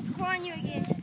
squirting you again.